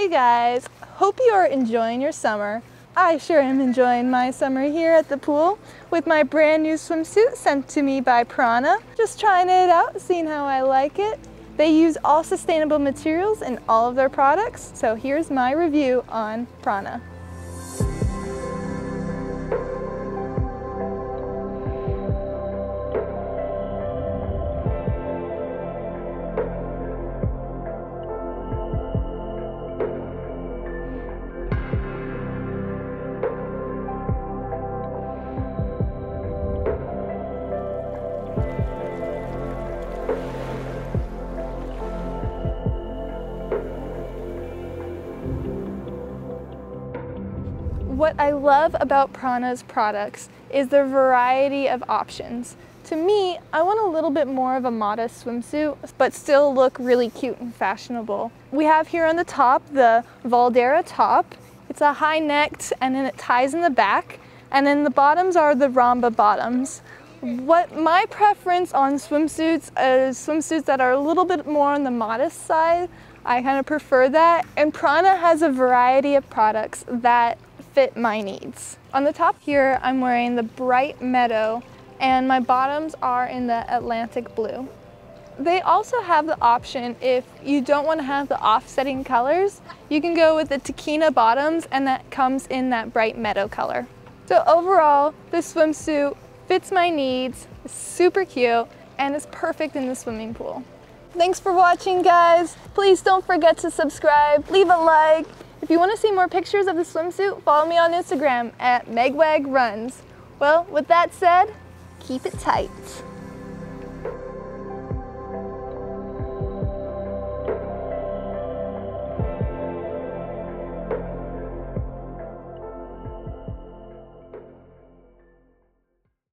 Hey guys, hope you are enjoying your summer. I sure am enjoying my summer here at the pool with my brand new swimsuit sent to me by Prana. Just trying it out, seeing how I like it. They use all sustainable materials in all of their products, so here's my review on Prana. What I love about Prana's products is their variety of options. To me, I want a little bit more of a modest swimsuit, but still look really cute and fashionable. We have here on the top the Valadara top. It's a high necked and then it ties in the back. And then the bottoms are the Ramba bottoms. What my preference on swimsuits is swimsuits that are a little bit more on the modest side. I kind of prefer that. And Prana has a variety of products that fit my needs. On the top here, I'm wearing the bright meadow and my bottoms are in the Atlantic blue. They also have the option if you don't want to have the offsetting colors, you can go with the Tekena bottoms and that comes in that bright meadow color. So overall, this swimsuit fits my needs, is super cute, and is perfect in the swimming pool. Thanks for watching guys. Please don't forget to subscribe, leave a like, if you want to see more pictures of the swimsuit, follow me on Instagram at MegWagRuns. Well, with that said, keep it tight.